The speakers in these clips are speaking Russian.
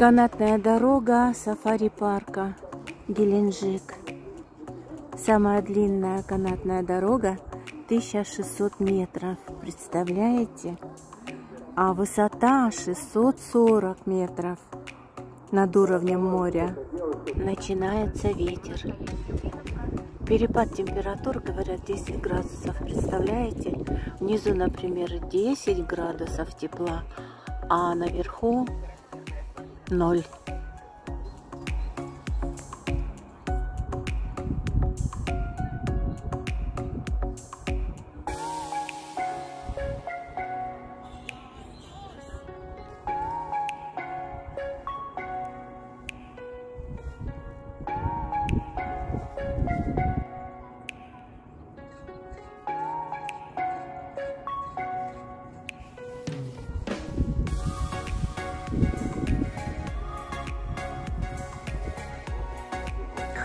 Канатная дорога сафари-парка Геленджик. Самая длинная канатная дорога 1600 метров. Представляете? А высота 640 метров над уровнем моря. Начинается ветер. Перепад температур, говорят, 10 градусов. Представляете? Внизу, например, 10 градусов тепла, а наверху 0.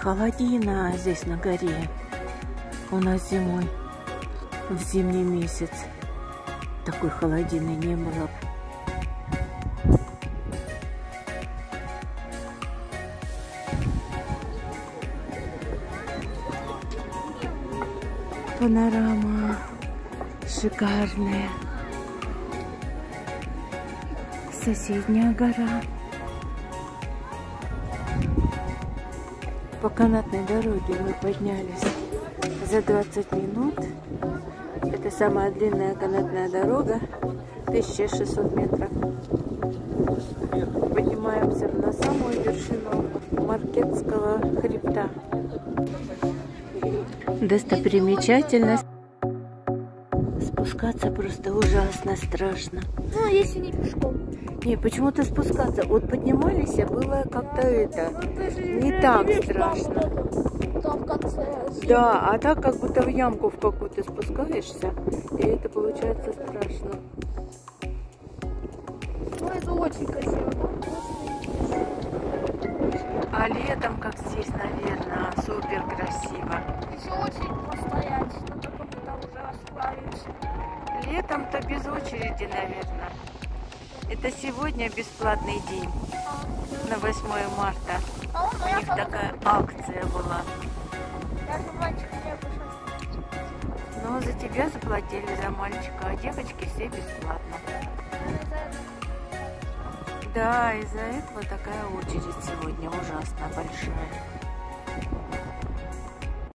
Холодина здесь на горе. У нас зимой, в зимний месяц, такой холодины не было. Панорама шикарная. Соседняя гора. По канатной дороге мы поднялись за 20 минут. Это самая длинная канатная дорога, 1600 метров. Поднимаемся на самую вершину Маркетского хребта. Достопримечательность. Спускаться просто ужасно страшно. Ну, а если не пешком. Не, почему-то спускаться. Вот поднимались, а было как-то это, не так страшно. Да, а так как будто в ямку в какую-то спускаешься, и это получается страшно. Ну, это очень красиво. А летом, как здесь, наверное, Летом-то без очереди, наверное. Это сегодня бесплатный день на 8 марта. У них такая акция была. Но за тебя заплатили за мальчика, а девочки все бесплатно. Да, из-за этого такая очередь сегодня ужасно большая.